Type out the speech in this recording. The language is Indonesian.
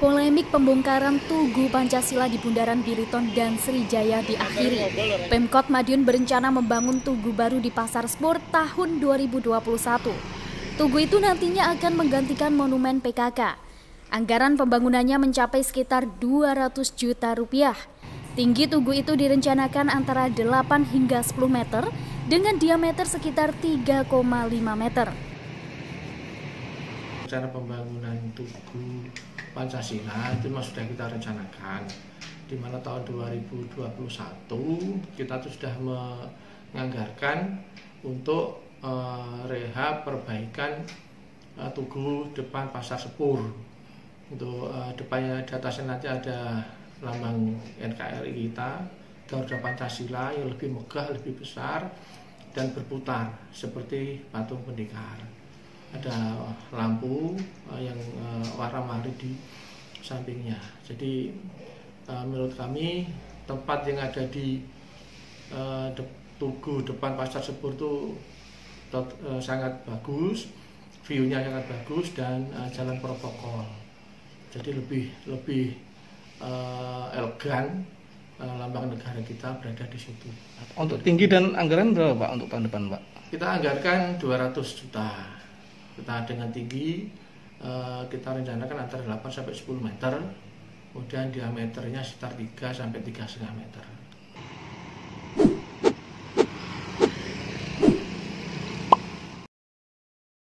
Polemik pembongkaran Tugu Pancasila di Bundaran Biliton dan Sriwijaya diakhiri. Pemkot Madiun berencana membangun tugu baru di Pasar Sport tahun 2021. Tugu itu nantinya akan menggantikan monumen PKK. Anggaran pembangunannya mencapai sekitar 200 juta rupiah. Tinggi tugu itu direncanakan antara 8 hingga 10 meter dengan diameter sekitar 3,5 meter. Rencana pembangunan Tugu Pancasila itu sudah kita rencanakan. Di mana tahun 2021 kita tuh sudah menganggarkan untuk uh, rehab perbaikan uh, tugu depan pasar Sepur. Untuk uh, depannya di atasnya nanti ada lambang NKRI kita Garuda Pancasila yang lebih megah lebih besar dan berputar seperti patung pendekar ada lampu uh, yang uh, warna-warni di sampingnya. Jadi uh, menurut kami tempat yang ada di de Tugu depan Pasar Sepur itu sangat bagus, view-nya sangat bagus dan jalan protokol. Jadi lebih lebih elegan lambang negara kita berada di situ. Untuk tinggi dan anggaran berapa Pak untuk tahun depan Pak? Kita anggarkan 200 juta kita dengan tinggi uh, kita rencanakan antara 8 sampai 10 meter. Kemudian diameternya sekitar 3 sampai 3,5 meter